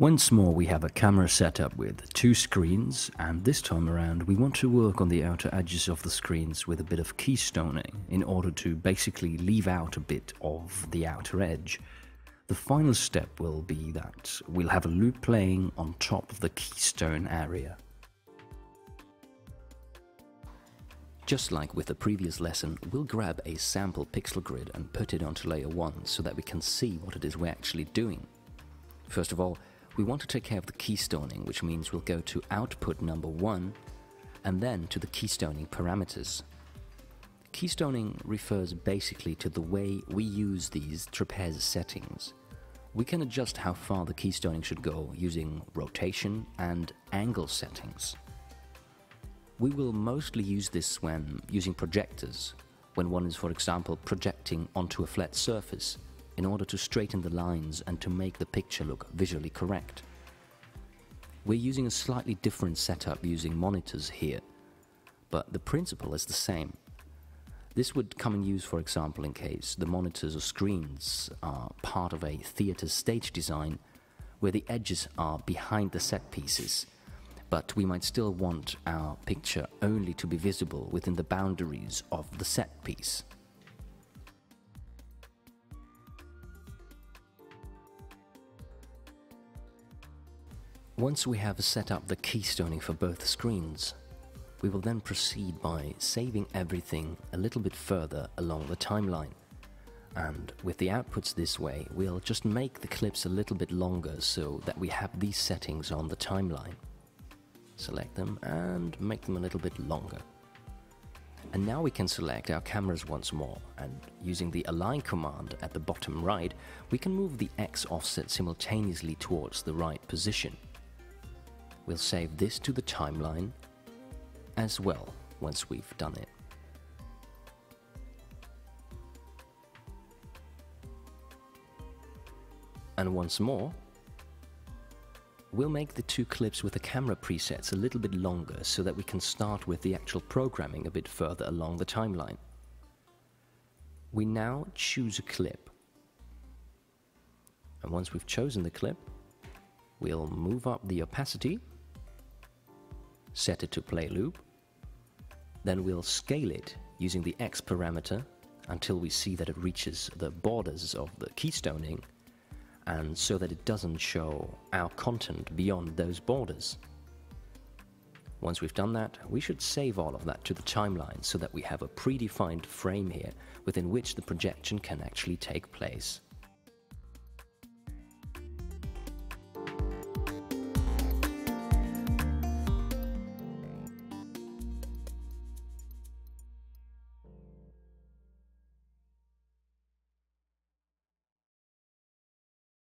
Once more we have a camera setup with two screens and this time around we want to work on the outer edges of the screens with a bit of keystoning in order to basically leave out a bit of the outer edge. The final step will be that we'll have a loop playing on top of the keystone area. Just like with the previous lesson, we'll grab a sample pixel grid and put it onto layer 1 so that we can see what it is we're actually doing. First of all, we want to take care of the keystoning, which means we'll go to output number 1 and then to the keystoning parameters. Keystoning refers basically to the way we use these trapeze settings. We can adjust how far the keystoning should go using rotation and angle settings. We will mostly use this when using projectors, when one is for example projecting onto a flat surface in order to straighten the lines and to make the picture look visually correct. We're using a slightly different setup using monitors here, but the principle is the same. This would come in use, for example, in case the monitors or screens are part of a theater stage design where the edges are behind the set pieces, but we might still want our picture only to be visible within the boundaries of the set piece. Once we have set up the keystoning for both screens, we will then proceed by saving everything a little bit further along the timeline. And with the outputs this way, we'll just make the clips a little bit longer so that we have these settings on the timeline. Select them and make them a little bit longer. And now we can select our cameras once more, and using the Align command at the bottom right, we can move the X offset simultaneously towards the right position. We'll save this to the timeline as well once we've done it. And once more, we'll make the two clips with the camera presets a little bit longer so that we can start with the actual programming a bit further along the timeline. We now choose a clip. And once we've chosen the clip, we'll move up the opacity set it to play loop. Then we'll scale it using the X parameter until we see that it reaches the borders of the keystoning and so that it doesn't show our content beyond those borders. Once we've done that, we should save all of that to the timeline so that we have a predefined frame here within which the projection can actually take place.